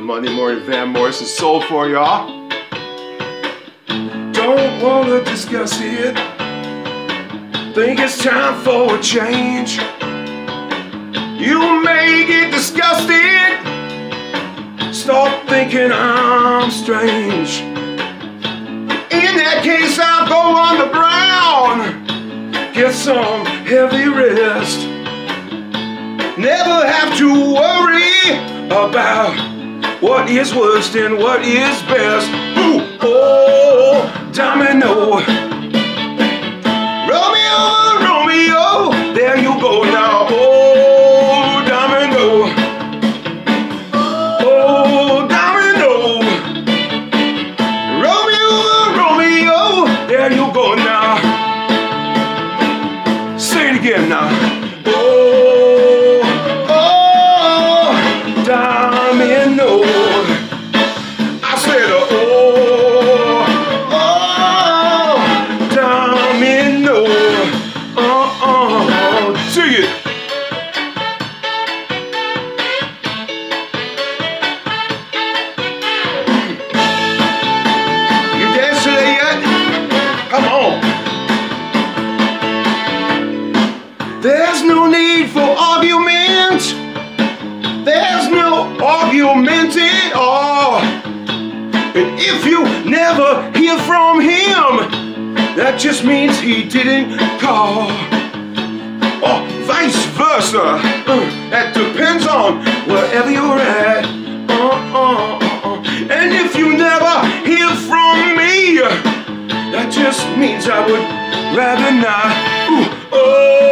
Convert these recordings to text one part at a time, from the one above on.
another Monday morning Van Morrison Soul for y'all. Don't wanna discuss it. Think it's time for a change. You may get disgusted. Start thinking I'm strange. In that case, I'll go on the ground. Get some heavy rest. Never have to worry about what is worst and what is best. Ooh, oh, domino. Romeo, Romeo, there you go now. Oh, domino. Oh, domino. Romeo, Romeo, there you go now. Say it again now. Oh, domino. I said, oh, oh, domino. Uh-uh. Sing it. You dance yet? Come on. There's no need for argument. If you never hear from him, that just means he didn't call. Or vice versa. Uh, that depends on wherever you're at. Uh-uh, uh-uh. And if you never hear from me, that just means I would rather not. Ooh, oh,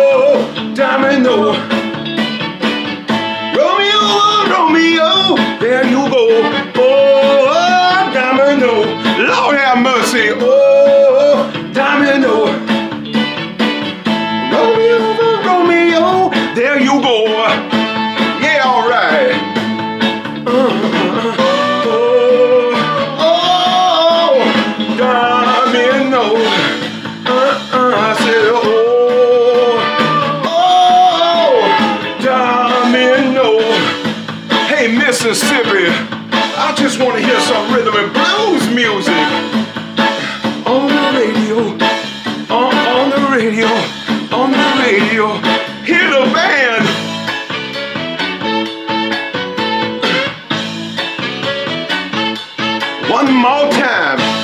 Mississippi, I just want to hear some rhythm and blues music. On the radio, on, on the radio, on the radio, hear the band. One more time.